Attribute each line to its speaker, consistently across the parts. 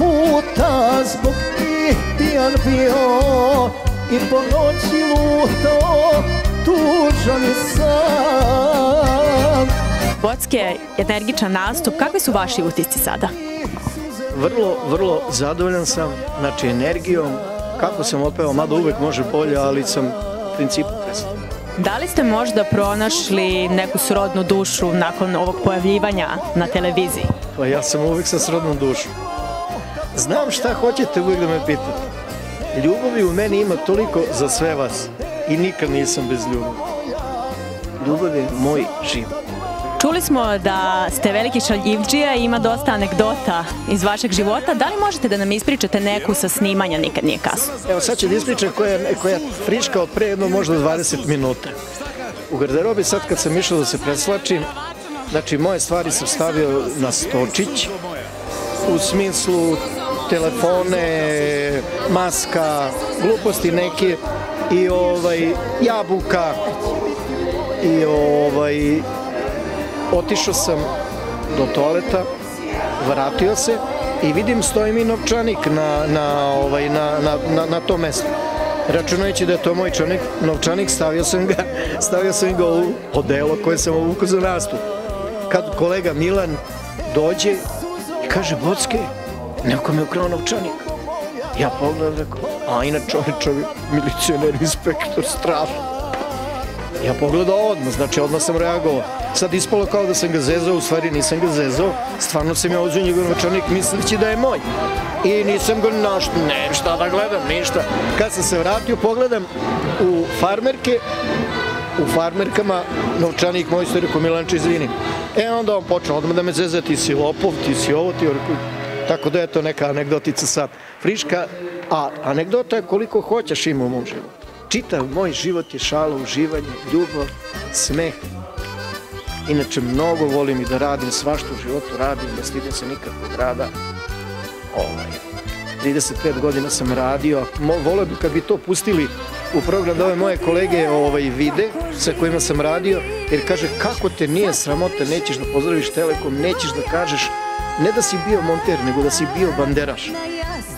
Speaker 1: puta zbog njih pijan bio I po noći luto, tužan i sam
Speaker 2: Bocke, energičan nastup, kakvi su vaši utisci sada?
Speaker 3: Vrlo, vrlo zadovoljan sam, znači energijom, kako sam otpevao, mada uvek može bolje, ali sam u principu presretan.
Speaker 2: Da li ste možda pronašli neku srodnu dušu nakon ovog pojavljivanja na televiziji?
Speaker 3: Pa ja sam uvek sa srodnom dušom. Znam šta hoćete uvek da me pitate. Ljubavi u meni ima toliko za sve vas i nikad nisam bez ljubavi. Ljubav je moj život.
Speaker 2: Čuli smo da ste veliki šaljivđija i ima dosta anegdota iz vašeg života. Da li možete da nam ispričate neku sa snimanja Nikad nije kasno?
Speaker 3: Evo sad ću da ispričam koja, koja je friška od pre jedno možda 20 minuta. U garderobi sad kad sam išao da se preslačim, znači moje stvari sam stavio na stočić, u smislu telefone, maska, gluposti neke i ovaj jabuka i ovaj otišao sam do toaleta, vratio se i vidim stoji mi novčanik na, na, ovaj, na, na, na, na to mesto. Računajući da je to moj čovjek, novčanik, stavio sam ga, stavio sam ga u odelo koje sam uvukao za nastup. Kad kolega Milan dođe i kaže, Bocke, neko mi ukrao novčanik. Ja pogledam, rekao, a inače on je čovjek, milicioner, inspektor, strašno. Ja pogledao odmah, znači odmah sam reagovao. Sad ispalo kao da sam ga zezao, u stvari nisam ga zezao. Stvarno sam ja uzeo njegov novčanik misleći da je moj. I nisam ga našto, ne, šta da gledam, ništa. Kad sam se vratio, pogledam u farmerke, u farmerkama novčanik moj ste rekao Milanče izvini. E onda on počeo odmah da me zeza, ti si lopov, ti si ovo, ti rekao, tako da je to neka anegdotica sad friška, a anegdota je koliko hoćeš ima u mom životu. Čitav moj život je šala, uživanje, ljubav, smeh. Inače, mnogo volim i da radim, svašta u životu radim, ne stidim se nikakvog rada. Ovaj, 35 godina sam radio, volio bi kad bi to pustili u program da ove moje kolege ovaj, vide sa kojima sam radio, jer kaže kako te nije sramota, nećeš da pozdraviš Telekom, nećeš da kažeš ne da si bio monter, nego da si bio banderaš.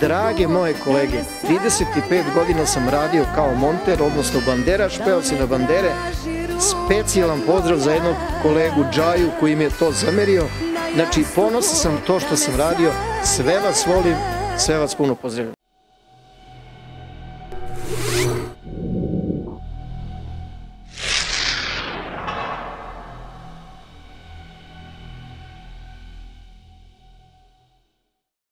Speaker 3: Drage moje kolege, 35 godina sam radio kao monter, odnosno banderaš, peo se na bandere. Specijalan pozdrav za jednog kolegu Džaju koji mi je to zamerio. Znači, ponosan sam to što sam radio, sve vas volim, sve vas puno pozdravljam.